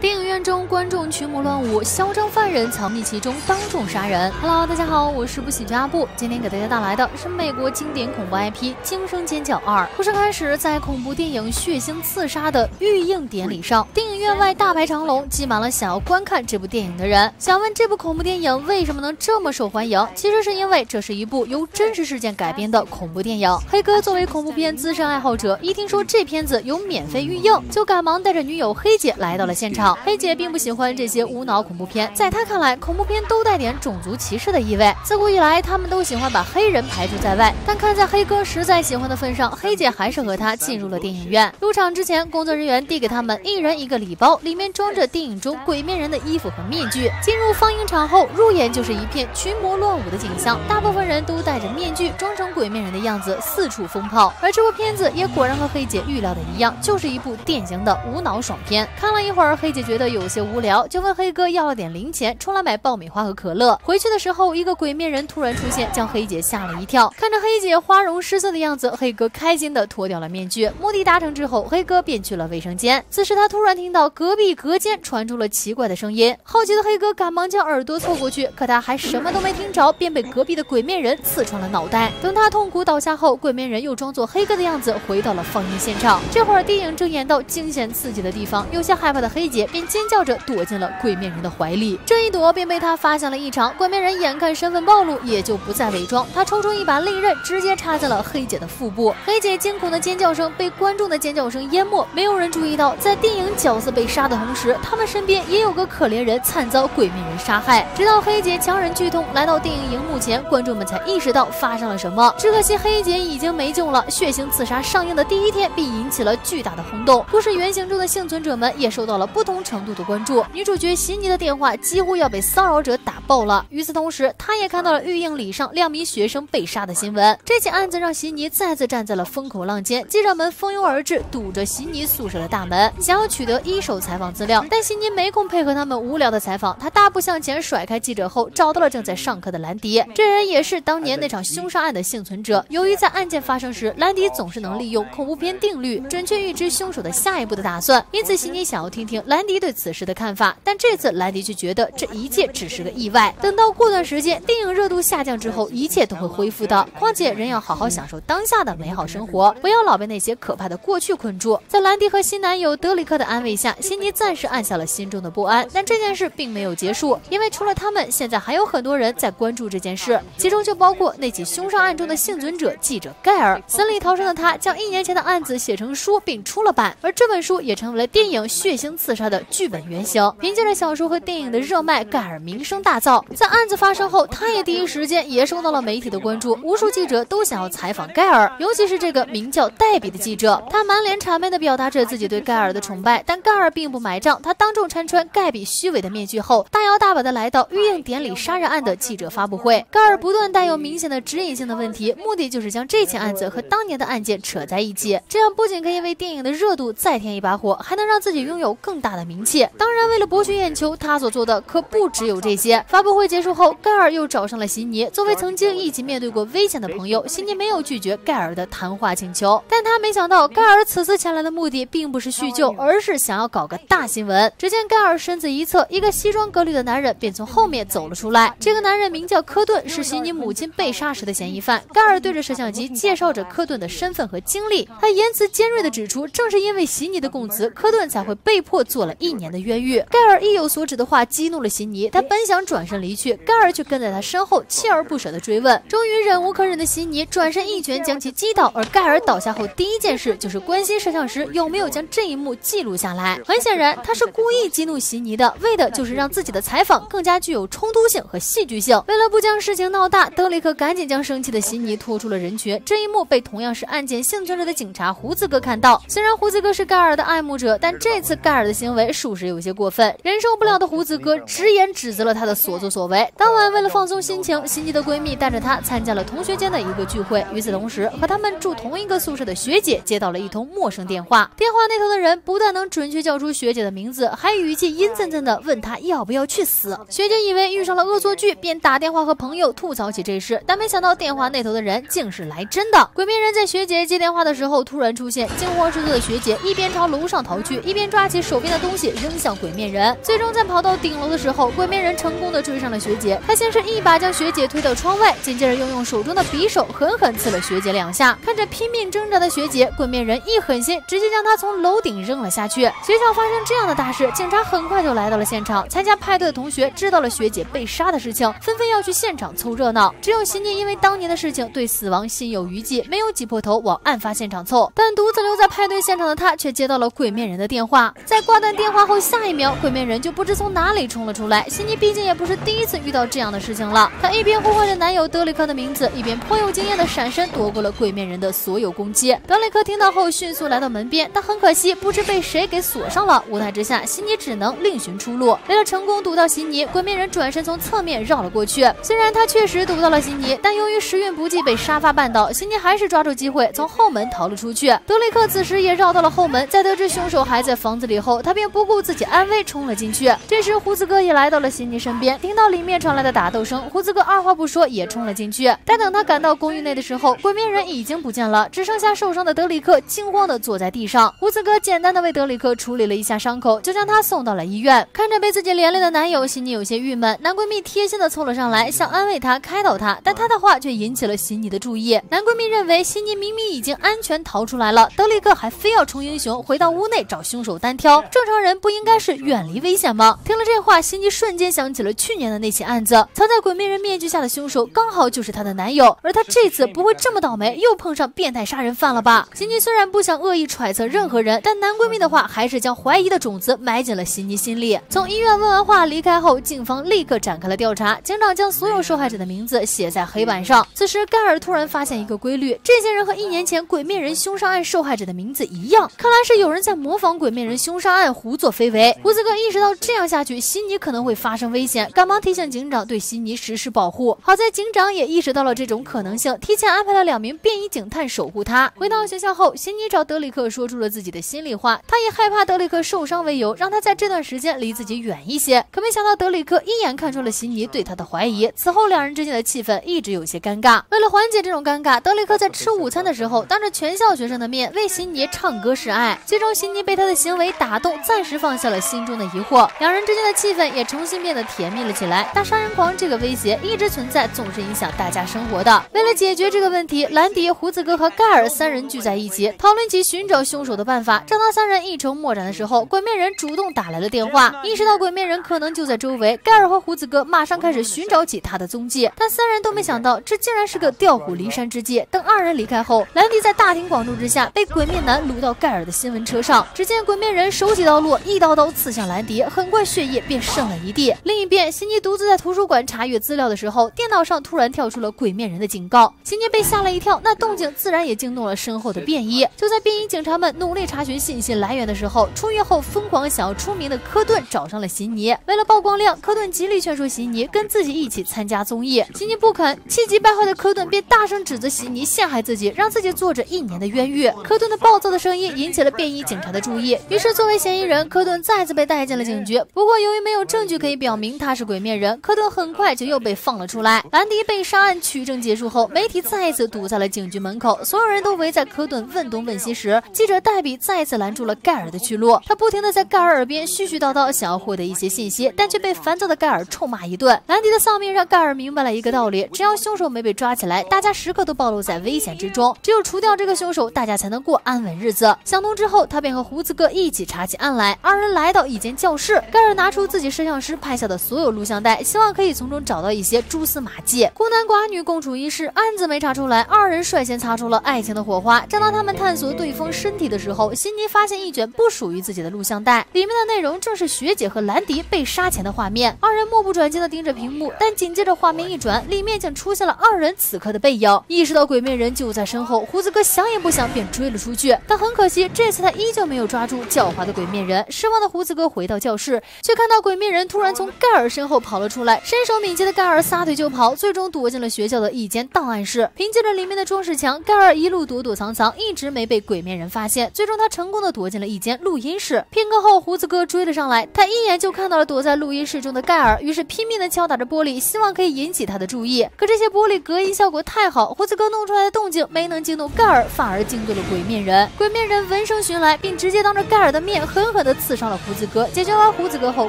电影院中，观众群魔乱舞，嚣张犯人藏匿其中，当众杀人。Hello，大家好，我是不喜剧阿布，今天给大家带来的是美国经典恐怖 IP《惊声尖叫二》。故事开始在恐怖电影血腥刺杀的预映典礼上，电影院外大排长龙，挤满了想要观看这部电影的人。想问这部恐怖电影为什么能这么受欢迎？其实是因为这是一部由真实事件改编的恐怖电影。黑哥作为恐怖片资深爱好者，一听说这片子有免费预映，就赶忙带着女友黑姐来到了现场。黑姐并不喜欢这些无脑恐怖片，在她看来，恐怖片都带点种族歧视的意味。自古以来，他们都喜欢把黑人排除在外。但看在黑哥实在喜欢的份上，黑姐还是和他进入了电影院。入场之前，工作人员递给他们一人一个礼包，里面装着电影中鬼面人的衣服和面具。进入放映场后，入眼就是一片群魔乱舞的景象，大部分人都戴着面具，装成鬼面人的样子，四处疯跑。而这部片子也果然和黑姐预料的一样，就是一部典型的无脑爽片。看了一会儿，黑姐觉得有些无聊，就问黑哥要了点零钱，出来买爆米花和可乐。回去的时候，一个鬼面人突然出现，将黑姐吓了一跳。看着黑姐花容失色的样子，黑哥开心的脱掉了面具。目的达成之后，黑哥便去了卫生间。此时他突然听到隔壁隔间传出了奇怪的声音，好奇的黑哥赶忙将耳朵凑过去，可他还什么都没听着，便被隔壁的鬼面人刺穿了脑袋。等他痛苦倒下后，鬼面人又装作黑哥的样子回到了放映现场。这会儿电影正演到惊险刺激的地方，有些害怕的黑姐便尖叫着躲进了鬼面人的怀里。这一躲便被他发现了异常，鬼面人眼看身份暴露，也就不再伪装，他抽出一把利刃，直接插在了黑姐的腹部。黑姐惊恐的尖叫声被观众的尖叫声淹没，没有人注意到，在电影角色被杀的同时，他们身边也有个可怜人惨遭鬼面人杀害。直到黑姐强忍剧痛来到电影荧幕前，观众们才意识到发生了什么。只可惜黑姐已经没救了。血腥刺杀上映的第一天便引起了巨大的轰动，故事原型中的幸存者们也受到了不同程度的关注。女主角悉尼的电话几乎要被骚扰者打爆了。与此同时，她也看到了预映礼上两名学生被杀的新闻。这起案子让悉尼再次站在了风口浪尖，记者们蜂拥而至，堵着悉尼宿舍的大门，想要取得一手采访资料。但悉尼没空配合他们无聊的采访，他大步向前甩开记者后，找到了正在上课的兰迪。这人也是当年那场凶杀案的幸存者。由于在案件发生时，兰迪总是能利用恐怖片定律，准确预知凶手的下一步的打算，因此悉尼想要听听兰迪迪对此事的看法。但这次兰迪却觉得这一切只是个意外。等到过段时间电影热度下降之后，一切都会恢复的。况且人要好好享受当下的美好生活，不要老被那些可怕的过去困住。在兰迪和新男友德里克的安慰下，辛迪暂时按下了心中的不安。但这件事并没有结束，因为除了他们，现在还有很多人在关注这件事，其中就包括那起凶杀案中的幸存者记者盖尔。死里逃生的他将一年前的案子写成书并出了版，而这本书也成为了电影《血腥刺杀》的剧本原型。凭借着小说和电影的热卖，盖尔名声大噪。在案子发生后，他也第一时间也受到了媒体的关注，无数记者都想要采访盖尔，尤其是这个名叫黛比的记者，他满脸谄媚地表达着自己对盖尔的崇拜，但盖尔并不买账。他当众拆穿盖比虚伪的面具后，大摇大摆地来到预映典礼杀人案的记者发布会。盖尔不断带有明显的指引性的问题，目的就是将这起案子和当年的案件扯在一起，这样不仅可以为电影的热度再添一把火，还能让自己拥有更大的名气。当然，为了博取眼球，他所做的可不只有这些。发布会结束后，盖尔又找上了悉尼。作为曾经一起面对过危险的朋友，悉尼没有拒绝盖尔的谈话请求。但他没想到，盖尔此次前来的目的并不是叙旧，而是想要搞个大新闻。只见盖尔身子一侧，一个西装革履的男人便从后面走了出来。这个男人名叫科顿，是悉尼母亲被杀时的嫌疑犯。盖尔对着摄像机介绍着科顿的身份和经历，他言辞尖锐地指出，正是因为悉尼的供词，科顿才会被迫做了一年的冤狱。盖尔意有所指的话激怒了悉尼，他本想转身离去，盖尔却跟在他身后，锲而不舍地追问。终于忍无可忍的悉尼转身一拳将其击倒，而盖尔倒下后第一件事就是关心摄像师有没有将这一幕记录下来。很显然，他是故意激怒悉尼的，为的就是让自己的采访更加具有冲突性和戏剧性。为了不将事情闹大，德里克赶紧将生气的悉尼拖出了人群。这一幕被同样是案件幸存者的警察胡子哥看到。虽然胡子哥是盖尔的爱慕者，但这次盖尔的行为属实有些过分。忍受不了的胡子哥直言指责了他的所作所为。当晚，为了放松心情，心机的闺蜜带着她参加了同学间的一个聚会。与此同时，和他们住同一个宿舍的学姐接到了一通陌生电话。电话那头的人不但能准确叫出学姐的名字，还语气阴森森的问她要不要去死。学姐以为遇上了恶作剧，便打电话和朋友吐槽起这事，但没想到电话那头的人竟是来真的。鬼面人在学姐接电话的时候突然出现，惊慌失措的学姐一边朝楼上逃去，一边抓起手边的东东西扔向鬼面人。最终在跑到顶楼的时候，鬼面人成功的追上了学姐。他先是一把将学姐推到窗外，紧接着又用手中的匕首狠狠刺了学姐两下。看着拼命挣扎的学姐，鬼面人一狠心，直接将她从楼顶扔了下去。学校发生这样的大事，警察很快就来到了现场。参加派对的同学知道了学姐被杀的事情，纷纷要去现场凑热闹。只有席尼因为当年的事情对死亡心有余悸，没有挤破头往案发现场凑。但独自留在派对现场的他，却接到了鬼面人的电话。在挂断电话后，下一秒鬼面人就不知从哪里冲了出来。席尼毕竟也不是第一次遇到这样的事情了，她一边呼唤着男友德里克的名字，一边颇有经验的闪身躲过了鬼面人的所有攻击。德里克听到后迅速来到门边，但很可惜，不知被谁给锁上了。无奈之下，席尼只能另寻出路。为了成功堵到席尼，鬼面人转身从侧面绕了过去。虽然他确实堵到了席尼，但由于时运不济，被沙发绊倒，席尼还是抓住机会从后门逃了出去。德里克此时也绕到了后门，在得知凶手还在房子里后，他便不顾自己安危冲了进去。这时胡子哥也来到了辛尼身边，听到里面传来的打斗声，胡子哥二话不说也冲了进去。但等他赶到公寓内的时候，鬼面人已经不见了，只剩下受伤的德里克惊慌的坐在地上。胡子哥简单的为德里克处理了一下伤口，就将他送到了医院。看着被自己连累的男友，辛尼有些郁闷。男闺蜜贴心的凑了上来，想安慰他、开导他，但他的话却引起了辛尼的注意。男闺蜜认为辛尼明明已经安全逃出来了，德里克还非要冲英雄回到屋内找凶手单挑，正常人不应该是远离危险吗？听了这话，席尼瞬间想起了去年的那起案子，藏在鬼面人面具下的凶手刚好就是她的男友，而她这次不会这么倒霉，又碰上变态杀人犯了吧？席尼虽然不想恶意揣测任何人，但男闺蜜的话还是将怀疑的种子埋进了席尼心里。从医院问完话离开后，警方立刻展开了调查，警长将所有受害者的名字写在黑板上。此时盖尔突然发现一个规律，这些人和一年前鬼面人凶杀案受害者的名字一样，看来是有人在模仿鬼面人凶杀案胡胡作非为。胡子哥意识到这样下去，悉尼可能会发生危险，赶忙提醒警长对悉尼实施保护。好在警长也意识到了这种可能性，提前安排了两名便衣警探守护他。回到学校后，悉尼找德里克说出了自己的心里话，他以害怕德里克受伤为由，让他在这段时间离自己远一些。可没想到德里克一眼看出了悉尼对他的怀疑，此后两人之间的气氛一直有些尴尬。为了缓解这种尴尬，德里克在吃午餐的时候，当着全校学生的面为悉尼唱歌示爱。最终，悉尼被他的行为打动，暂时放下了心中的疑惑，两人之间的气氛也重新变得甜蜜了起来。大杀人狂这个威胁一直存在，总是影响大家生活的。为了解决这个问题，兰迪、胡子哥和盖尔三人聚在一起，讨论起寻找凶手的办法。正当三人一筹莫展的时候，鬼面人主动打来了电话。意识到鬼面人可能就在周围，盖尔和胡子哥马上开始寻找起他的踪迹。但三人都没想到，这竟然是个调虎离山之计。等二人离开后，兰迪在大庭广众之下被鬼面男掳到盖尔的新闻车上。只见鬼面人手起刀落，一刀刀刺向兰迪，很快血液便剩了一地。另一边，悉尼独自在图书馆查阅资料的时候，电脑上突然跳出了鬼面人的警告。悉尼被吓了一跳，那动静自然也惊动了身后的便衣。就在便衣警察们努力查询信息来源的时候，出狱后疯狂想要出名的科顿找上了悉尼。为了曝光量，科顿极力劝说悉尼跟自己一起参加综艺。悉尼不肯，气急败坏的科顿便大声指责悉尼陷害自己，让自己坐着一年的冤狱。科顿的暴躁的声音引起了便衣警察的注意，于是作为嫌疑人，人科顿再次被带进了警局。不过由于没有证据可以表明他是鬼面人，科顿很快就又被放了出来。兰迪被杀案取证结束后，媒体再一次堵在了警局门口，所有人都围在科顿问东问西时，记者黛比再次拦住了盖尔的去路。他不停的在盖尔耳边絮絮叨叨，想要获得一些信息，但却被烦躁的盖尔臭骂一顿。兰迪的丧命让盖尔明白了一个道理：只要凶手没被抓起来，大家时刻都暴露在危险之中。只有除掉这个凶手，大家才能过安稳日子。想通之后，他便和胡子哥一起查起案来。来二人来到一间教室，盖尔拿出自己摄像师拍下的所有录像带，希望可以从中找到一些蛛丝马迹。孤男寡女共处一室，案子没查出来，二人率先擦出了爱情的火花。正当他们探索对方身体的时候，辛尼发现一卷不属于自己的录像带，里面的内容正是学姐和兰迪被杀前的画面。二人目不转睛地盯着屏幕，但紧接着画面一转，里面竟出现了二人此刻的背影。意识到鬼面人就在身后，胡子哥想也不想便追了出去。但很可惜，这次他依旧没有抓住狡猾的鬼面人。失望的胡子哥回到教室，却看到鬼面人突然从盖尔身后跑了出来。身手敏捷的盖尔撒腿就跑，最终躲进了学校的一间档案室。凭借着里面的装饰墙，盖尔一路躲躲藏藏，一直没被鬼面人发现。最终，他成功的躲进了一间录音室。片刻后，胡子哥追了上来，他一眼就看到了躲在录音室中的盖尔，于是拼命的敲打着玻璃，希望可以引起他的注意。可这些玻璃隔音效果太好，胡子哥弄出来的动静没能惊动盖尔，反而惊动了鬼面人。鬼面人闻声寻来，并直接当着盖尔的面狠狠狠地刺伤了胡子哥。解决完胡子哥后，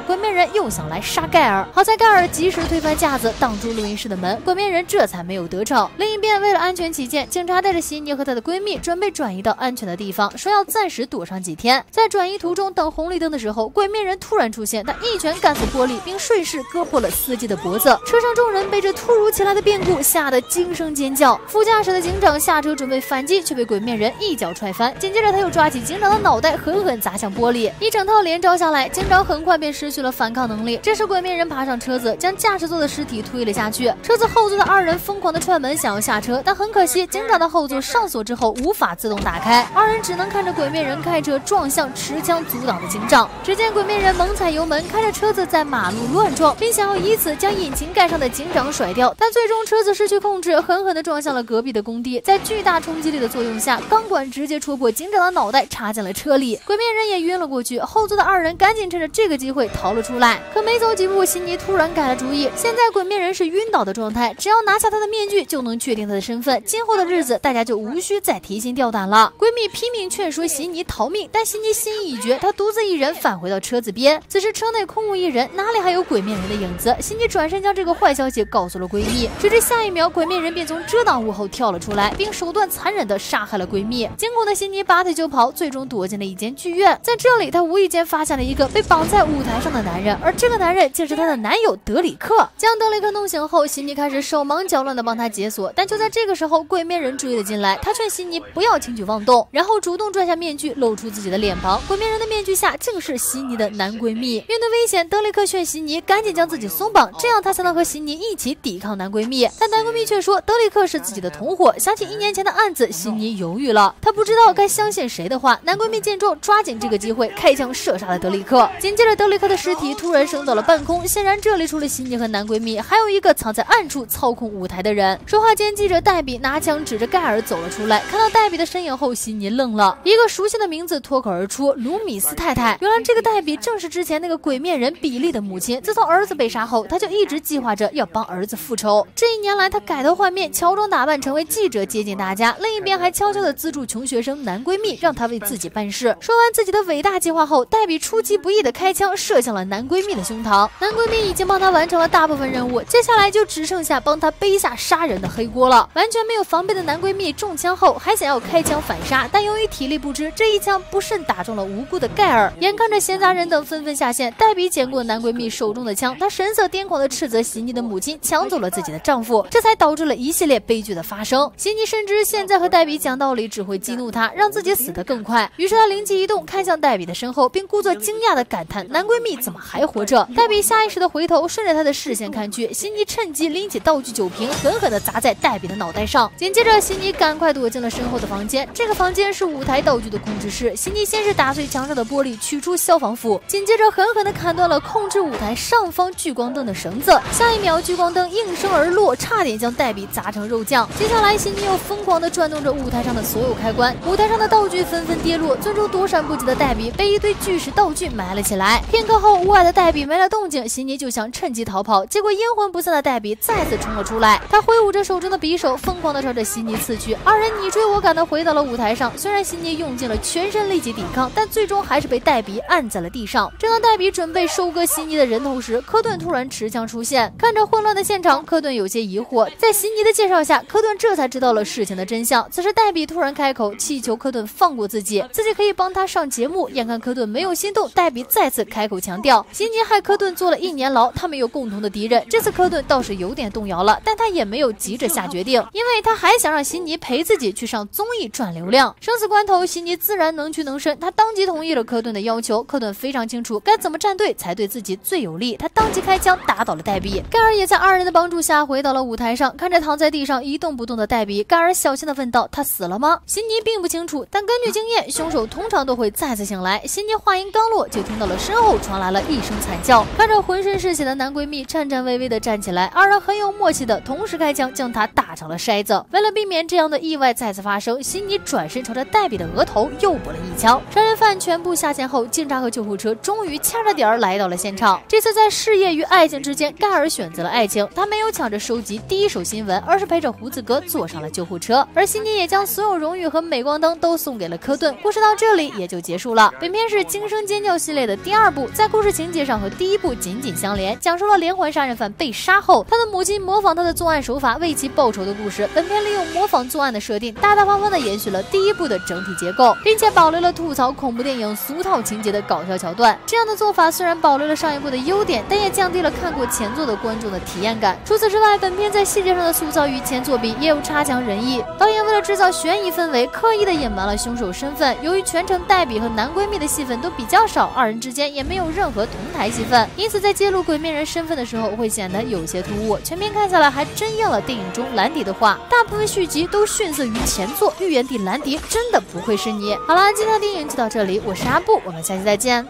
鬼面人又想来杀盖尔，好在盖尔及时推翻架子，挡住录音室的门，鬼面人这才没有得逞。另一边，为了安全起见，警察带着悉尼和她的闺蜜准备转移到安全的地方，说要暂时躲上几天。在转移途中等红绿灯的时候，鬼面人突然出现，他一拳干死玻璃，并顺势割破了司机的脖子。车上众人被这突如其来的变故吓得惊声尖叫。副驾驶的警长下车准备反击，却被鬼面人一脚踹翻。紧接着他又抓起警长的脑袋，狠狠砸向玻璃。一整套连招下来，警长很快便失去了反抗能力。这时鬼面人爬上车子，将驾驶座的尸体推了下去。车子后座的二人疯狂的踹门，想要下车，但很可惜，警长的后座上锁之后无法自动打开，二人只能看着鬼面人开车撞向持枪阻挡的警长。只见鬼面人猛踩油门，开着车子在马路乱撞，并想要以此将引擎盖上的警长甩掉，但最终车子失去控制，狠狠地撞向了隔壁的工地。在巨大冲击力的作用下，钢管直接戳破警长的脑袋，插进了车里，鬼面人也晕了过去。后座的二人赶紧趁着这个机会逃了出来。可没走几步，辛尼突然改了主意，现在鬼面人是晕倒的状态，只要拿下他的面具，就能确定他的身份。今后的日子，大家就无需再提心吊胆了。闺蜜拼命劝说辛尼逃命，但辛尼心意已决，她独自一人返回到车子边。此时车内空无一人，哪里还有鬼面人的影子？辛尼转身将这个坏消息告诉了闺蜜，谁知下一秒，鬼面人便从遮挡物后跳了出来，并手段残忍地杀害了闺蜜。惊恐的辛尼拔腿就跑，最终躲进了一间剧院。在这里，她无意间发现了一个被绑在舞台上的男人，而这个男人竟是她的男友德里克。将德里克弄醒后，悉尼开始手忙脚乱地帮他解锁。但就在这个时候，鬼面人追了进来，他劝悉尼不要轻举妄动，然后主动拽下面具，露出自己的脸庞。鬼面人的面具下竟是悉尼的男闺蜜。面对危险，德里克劝悉尼赶紧将自己松绑，这样他才能和悉尼一起抵抗男闺蜜。但男闺蜜却说德里克是自己的同伙。想起一年前的案子，悉尼犹豫了，她不知道该相信谁的话。男闺蜜见状，抓紧这个机会开枪射杀了德里克。紧接着，德里克的尸体突然升到了半空，显然这里除了悉尼和男闺蜜，还有一个藏在暗处操控舞台的人。说话间，记者黛比拿枪指着盖尔走了出来。看到黛比的身影后，悉尼愣了，一个熟悉的名字脱口而出：卢米斯太太。原来这个黛比正是之前那个鬼面人比利的母亲。自从儿子被杀后，她就一直计划着要帮儿子复仇。这一年来，她改头换面，乔装打扮成为记者接近大家，另一边还悄悄地资助穷学生男闺蜜，让他为自己办事。说完自己的伟大计划话后，黛比出其不意的开枪射向了男闺蜜的胸膛。男闺蜜已经帮她完成了大部分任务，接下来就只剩下帮她背下杀人的黑锅了。完全没有防备的男闺蜜中枪后，还想要开枪反杀，但由于体力不支，这一枪不慎打中了无辜的盖尔。眼看着闲杂人等纷纷下线，黛比捡过男闺蜜手中的枪，她神色癫狂的斥责席尼的母亲抢走了自己的丈夫，这才导致了一系列悲剧的发生。席尼深知现在和黛比讲道理只会激怒她，让自己死得更快，于是她灵机一动，看向黛比的身后，并故作惊讶地感叹：“男闺蜜怎么还活着？”黛比下意识地回头，顺着她的视线看去，辛尼趁机拎起道具酒瓶，狠狠地砸在黛比的脑袋上。紧接着，辛尼赶快躲进了身后的房间。这个房间是舞台道具的控制室。辛尼先是打碎墙上的玻璃，取出消防斧，紧接着狠狠地砍断了控制舞台上方聚光灯的绳子。下一秒，聚光灯应声而落，差点将黛比砸成肉酱。接下来，辛尼又疯狂地转动着舞台上的所有开关，舞台上的道具纷纷跌落。最终躲闪不及的黛比被一堆巨石道具埋了起来。片刻后，屋外的黛比没了动静，悉尼就想趁机逃跑，结果阴魂不散的黛比再次冲了出来。他挥舞着手中的匕首，疯狂地朝着悉尼刺去。二人你追我赶地回到了舞台上。虽然悉尼用尽了全身力气抵抗，但最终还是被黛比按在了地上。正当黛比准备收割悉尼的人头时，科顿突然持枪出现。看着混乱的现场，科顿有些疑惑。在悉尼的介绍下，科顿这才知道了事情的真相。此时，黛比突然开口，祈求科顿放过自己，自己可以帮他上节目。眼看科顿没有心动，黛比再次开口强调，辛尼害科顿坐了一年牢，他们有共同的敌人。这次科顿倒是有点动摇了，但他也没有急着下决定，因为他还想让辛尼陪自己去上综艺赚流量。生死关头，辛尼自然能屈能伸，他当即同意了科顿的要求。科顿非常清楚该怎么站队才对自己最有利，他当即开枪打倒了黛比。盖尔也在二人的帮助下回到了舞台上，看着躺在地上一动不动的黛比，盖尔小心地问道：“他死了吗？”辛尼并不清楚，但根据经验，凶手通常都会再次醒来。辛尼话音刚落，就听到了身后传来了一声惨叫，看着浑身是血的男闺蜜颤颤巍巍地站起来，二人很有默契的同时开枪，将他打成了筛子。为了避免这样的意外再次发生，辛尼转身朝着黛比的额头又补了一枪。杀人犯全部下线后，警察和救护车终于掐着点儿来到了现场。这次在事业与爱情之间，盖尔选择了爱情，他没有抢着收集第一手新闻，而是陪着胡子哥坐上了救护车。而辛尼也将所有荣誉和镁光灯都送给了科顿。故事到这里也就结束了。本片。片是《惊声尖叫》系列的第二部，在故事情节上和第一部紧紧相连，讲述了连环杀人犯被杀后，他的母亲模仿他的作案手法为其报仇的故事。本片利用模仿作案的设定，大大方方的延续了第一部的整体结构，并且保留了吐槽恐怖电影俗套情节的搞笑桥段。这样的做法虽然保留了上一部的优点，但也降低了看过前作的观众的体验感。除此之外，本片在细节上的塑造与前作比也有差强人意。导演为了制造悬疑氛围，刻意的隐瞒了凶手身份。由于全程黛比和男闺蜜的戏份都比较少，二人之间也没有任何同台戏份，因此在揭露鬼面人身份的时候会显得有些突兀。全片看下来还真应了电影中兰迪的话，大部分续集都逊色于前作。预言帝兰迪真的不会是你。好了，今天的电影就到这里，我是阿布，我们下期再见。